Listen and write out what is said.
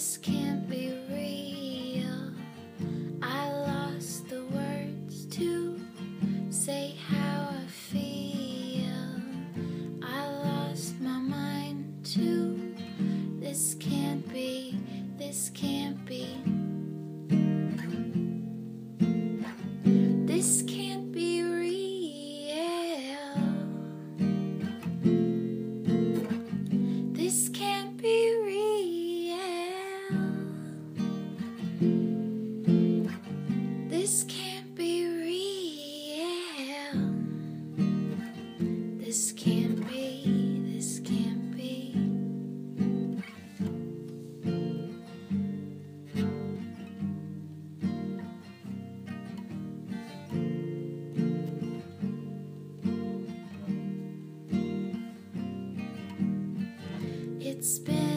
This can't be real. I lost the words to say how I feel. I lost my mind too. this can't be, this can't. it's been